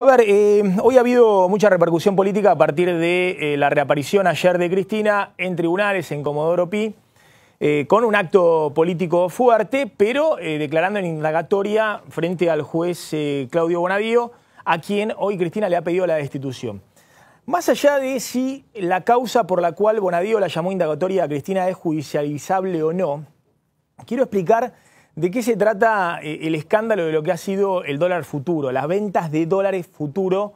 A ver, eh, hoy ha habido mucha repercusión política a partir de eh, la reaparición ayer de Cristina en tribunales en Comodoro Pi, eh, con un acto político fuerte, pero declarando en indagatoria frente al juez Claudio Bonadío, a quien hoy Cristina le ha pedido la destitución. Más allá de si la causa por la cual Bonadío la llamó indagatoria a Cristina es judicializable o no, quiero explicar ¿De qué se trata eh, el escándalo de lo que ha sido el dólar futuro, las ventas de dólares futuro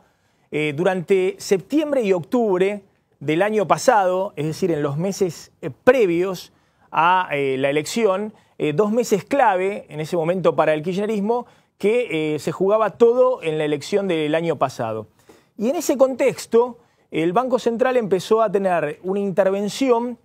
eh, durante septiembre y octubre del año pasado, es decir, en los meses eh, previos a la elección, dos meses clave en ese momento para el kirchnerismo, que se jugaba todo en la elección del año pasado. Y en ese contexto, el Banco Central empezó a tener una intervención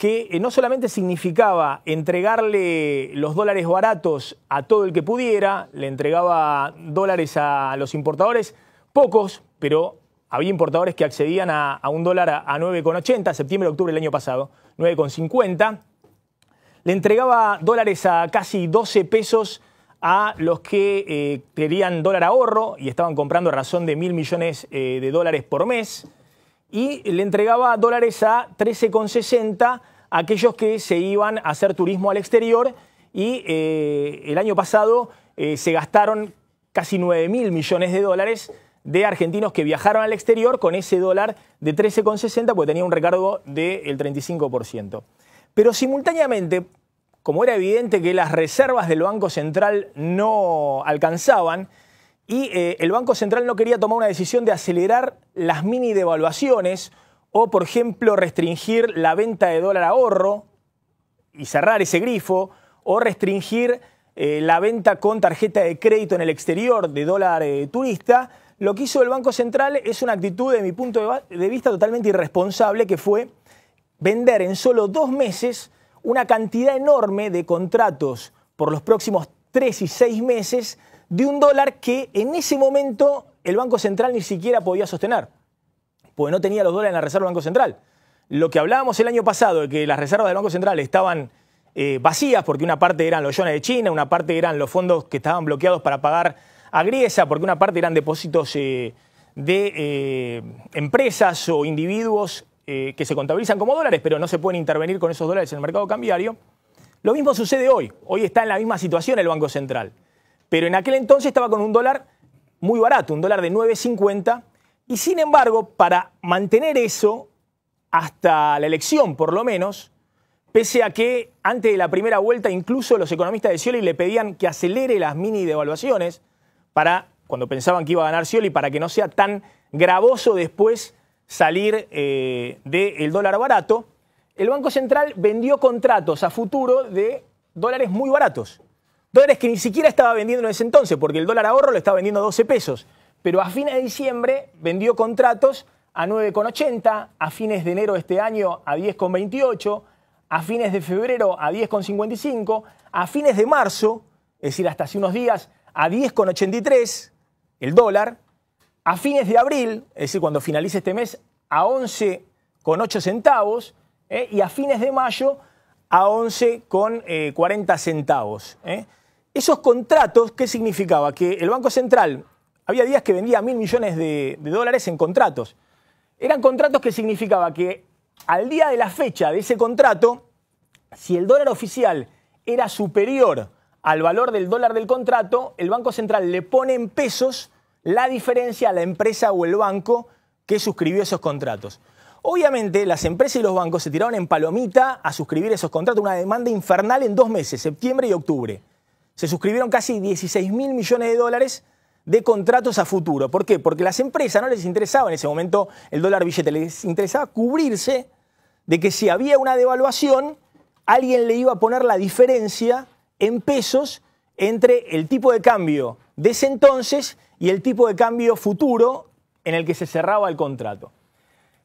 que eh, no solamente significaba entregarle los dólares baratos a todo el que pudiera, le entregaba dólares a los importadores, pocos, pero había importadores que accedían a, un dólar a, 9,80, septiembre, octubre del año pasado, 9,50. Le entregaba dólares a casi 12 pesos a los que eh, querían dólar ahorro y estaban comprando a razón de mil millones eh, de dólares por mes y le entregaba dólares a 13,60 a aquellos que se iban a hacer turismo al exterior y eh, el año pasado eh, se gastaron casi 9 mil millones de dólares de argentinos que viajaron al exterior con ese dólar de 13,60 porque tenía un recargo del 35%. Pero simultáneamente, como era evidente que las reservas del Banco Central no alcanzaban, y eh, el Banco Central no quería tomar una decisión de acelerar las mini devaluaciones o, por ejemplo, restringir la venta de dólar ahorro y cerrar ese grifo, o restringir eh, la venta con tarjeta de crédito en el exterior de dólar eh, turista, lo que hizo el Banco Central es una actitud, de mi punto de vista, totalmente irresponsable, que fue vender en solo dos meses una cantidad enorme de contratos por los próximos tres y seis meses de un dólar que en ese momento el Banco Central ni siquiera podía sostener, porque no tenía los dólares en la Reserva del Banco Central. Lo que hablábamos el año pasado de que las reservas del Banco Central estaban eh, vacías, porque una parte eran los yuanes de China, una parte eran los fondos que estaban bloqueados para pagar a Griesa, porque una parte eran depósitos eh, de eh, empresas o individuos que se contabilizan como dólares, pero no se pueden intervenir con esos dólares en el mercado cambiario. Lo mismo sucede hoy. Hoy está en la misma situación el Banco Central. Pero en aquel entonces estaba con un dólar muy barato, un dólar de 9.50, y sin embargo, para mantener eso hasta la elección por lo menos, pese a que antes de la primera vuelta incluso los economistas de Scioli le pedían que acelere las mini devaluaciones para, cuando pensaban que iba a ganar Scioli, para que no sea tan gravoso después salir eh, del dólar barato, el Banco Central vendió contratos a futuro de dólares muy baratos. Dólares que ni siquiera estaba vendiendo en ese entonces, porque el dólar ahorro lo estaba vendiendo a 12 pesos. Pero a fines de diciembre vendió contratos a 9,80, a fines de enero de este año a 10,28, a fines de febrero a 10,55, a fines de marzo, es decir, hasta hace unos días, a 10,83 el dólar, a fines de abril, es decir, cuando finalice este mes, a 11,8 centavos, ¿eh? y a fines de mayo a 11,40 centavos. ¿eh? Esos contratos, ¿qué significaba? Que el Banco Central había días que vendía mil millones de, dólares en contratos. Eran contratos que significaba que al día de la fecha de ese contrato, si el dólar oficial era superior al valor del dólar del contrato, el Banco Central le pone en pesos la diferencia a la empresa o el banco que suscribió esos contratos. Obviamente, las empresas y los bancos se tiraron en palomita a suscribir esos contratos, una demanda infernal en dos meses, septiembre y octubre se suscribieron casi 16 mil millones de dólares de contratos a futuro. ¿Por qué? Porque las empresas no les interesaba en ese momento el dólar billete, les interesaba cubrirse de que si había una devaluación, alguien le iba a poner la diferencia en pesos entre el tipo de cambio de ese entonces y el tipo de cambio futuro en el que se cerraba el contrato.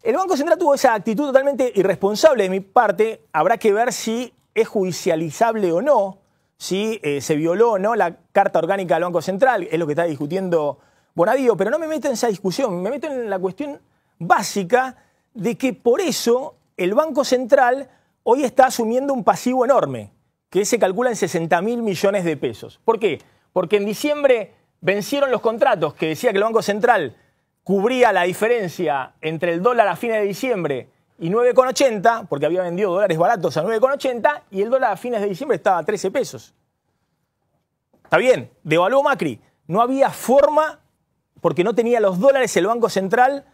El Banco Central tuvo esa actitud totalmente irresponsable de mi parte. Habrá que ver si es judicializable o no si eh, se violó o no la Carta Orgánica del Banco Central, es lo que está discutiendo Bonadío, pero no me meto en esa discusión, me meto en la cuestión básica de que por eso el Banco Central hoy está asumiendo un pasivo enorme, que se calcula en 60 mil millones de pesos. ¿Por qué? Porque en diciembre vencieron los contratos que decía que el Banco Central cubría la diferencia entre el dólar a fines de diciembre y 9,80, porque había vendido dólares baratos a 9,80, y el dólar a fines de diciembre estaba a 13 pesos. Está bien, devaluó Macri. No había forma, porque no tenía los dólares el Banco Central.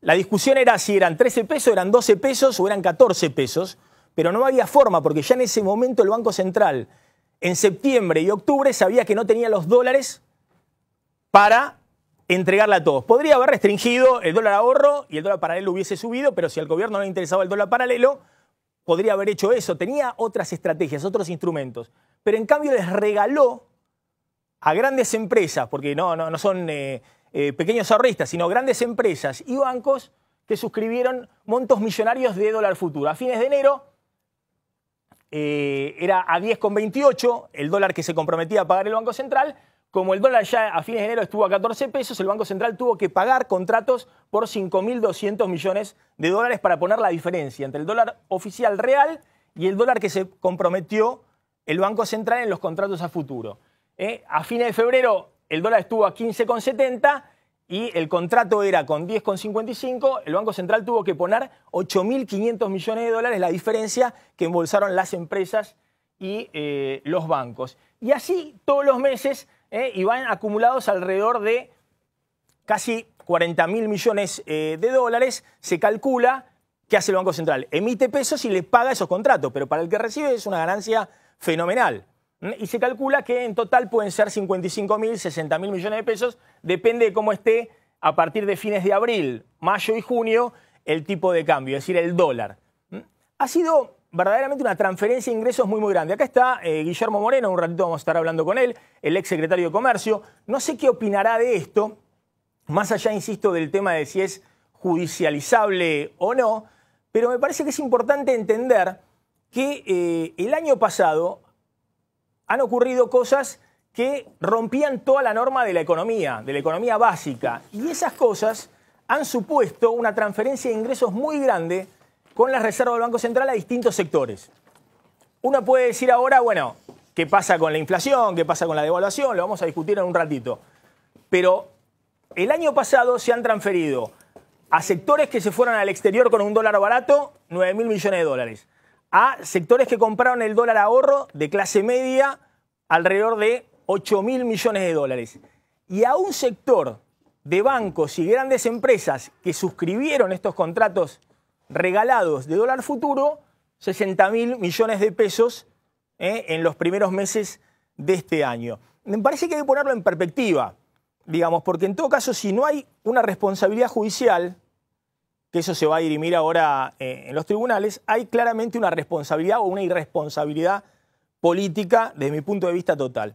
La discusión era si eran 13 pesos, eran 12 pesos o eran 14 pesos, pero no había forma, porque ya en ese momento el Banco Central, en septiembre y octubre, sabía que no tenía los dólares para entregarla a todos. Podría haber restringido el dólar ahorro y el dólar paralelo hubiese subido, pero si al gobierno no le interesaba el dólar paralelo, podría haber hecho eso. Tenía otras estrategias, otros instrumentos. Pero en cambio les regaló a grandes empresas, porque no, no, no son eh, eh, pequeños ahorristas, sino grandes empresas y bancos que suscribieron montos millonarios de dólar futuro. A fines de enero eh, era a 10,28 el dólar que se comprometía a pagar el Banco Central como el dólar ya a fines de enero estuvo a 14 pesos, el Banco Central tuvo que pagar contratos por 5.200 millones de dólares para poner la diferencia entre el dólar oficial real y el dólar que se comprometió el Banco Central en los contratos a futuro. Eh, a fines de febrero el dólar estuvo a 15,70 y el contrato era con 10,55, el Banco Central tuvo que poner 8.500 millones de dólares, la diferencia que embolsaron las empresas y eh, los bancos. Y así todos los meses ¿eh? y van acumulados alrededor de casi 40 mil millones eh, de dólares. Se calcula que hace el Banco Central. Emite pesos y le paga esos contratos, pero para el que recibe es una ganancia fenomenal. Y se calcula que en total pueden ser 55 mil, 60 mil millones de pesos, depende de cómo esté a partir de fines de abril, mayo y junio el tipo de cambio, es decir, el dólar. Ha sido verdaderamente una transferencia de ingresos muy, muy grande. Acá está eh, Guillermo Moreno, un ratito vamos a estar hablando con él, el ex secretario de Comercio. No sé qué opinará de esto, más allá, insisto, del tema de si es judicializable o no, pero me parece que es importante entender que eh, el año pasado han ocurrido cosas que rompían toda la norma de la economía, de la economía básica, y esas cosas han supuesto una transferencia de ingresos muy grande con las reservas del Banco Central a distintos sectores. Uno puede decir ahora, bueno, ¿qué pasa con la inflación? ¿Qué pasa con la devaluación? Lo vamos a discutir en un ratito. Pero el año pasado se han transferido a sectores que se fueron al exterior con un dólar barato, 9 mil millones de dólares. A sectores que compraron el dólar ahorro de clase media, alrededor de 8 mil millones de dólares. Y a un sector de bancos y grandes empresas que suscribieron estos contratos regalados de dólar futuro 60 mil millones de pesos eh, en los primeros meses de este año. Me parece que hay que ponerlo en perspectiva, digamos, porque en todo caso, si no hay una responsabilidad judicial, que eso se va a dirimir ahora eh, en los tribunales, hay claramente una responsabilidad o una irresponsabilidad política desde mi punto de vista total.